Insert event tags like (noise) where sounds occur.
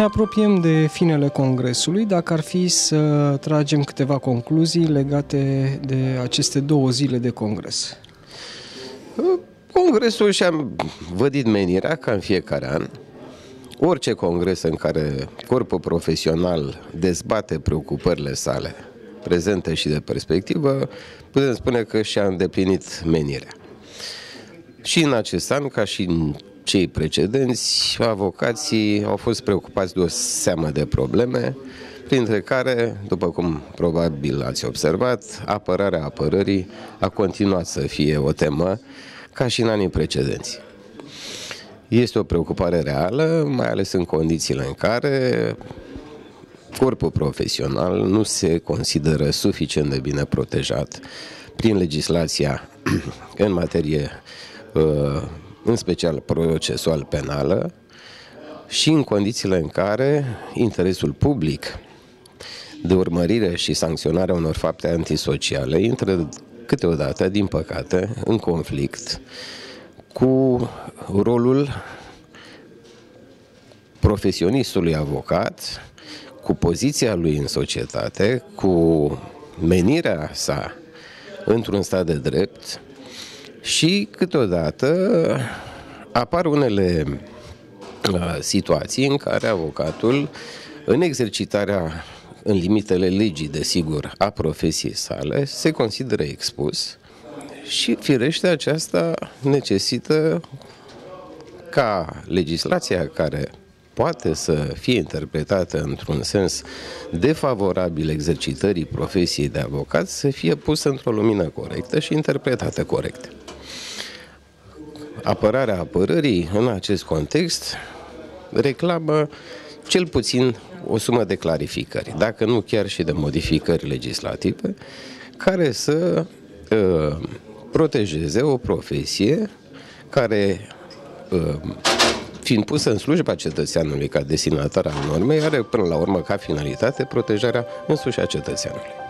Ne apropiem de finele congresului, dacă ar fi să tragem câteva concluzii legate de aceste două zile de congres. Congresul și-a vădit menirea ca în fiecare an. Orice congres în care corpul profesional dezbate preocupările sale, prezente și de perspectivă, putem spune că și-a îndeplinit menirea. Și în acest an, ca și în cei precedenți, avocații au fost preocupați de o seamă de probleme, printre care, după cum probabil ați observat, apărarea apărării a continuat să fie o temă ca și în anii precedenți. Este o preocupare reală, mai ales în condițiile în care corpul profesional nu se consideră suficient de bine protejat prin legislația (clears throat) în materie uh, în special procesual penală, și în condițiile în care interesul public de urmărire și sancționarea unor fapte antisociale intră câteodată, din păcate, în conflict cu rolul profesionistului avocat, cu poziția lui în societate, cu menirea sa într-un stat de drept și câteodată apar unele uh, situații în care avocatul, în exercitarea în limitele legii, desigur, a profesiei sale, se consideră expus și, firește, aceasta necesită ca legislația care poate să fie interpretată într-un sens defavorabil exercitării profesiei de avocat să fie pusă într-o lumină corectă și interpretată corect. Apărarea apărării în acest context reclamă cel puțin o sumă de clarificări, dacă nu chiar și de modificări legislative, care să uh, protejeze o profesie care, uh, fiind pusă în slujba cetățeanului ca destinatar al normei, are până la urmă ca finalitate protejarea însuși a cetățeanului.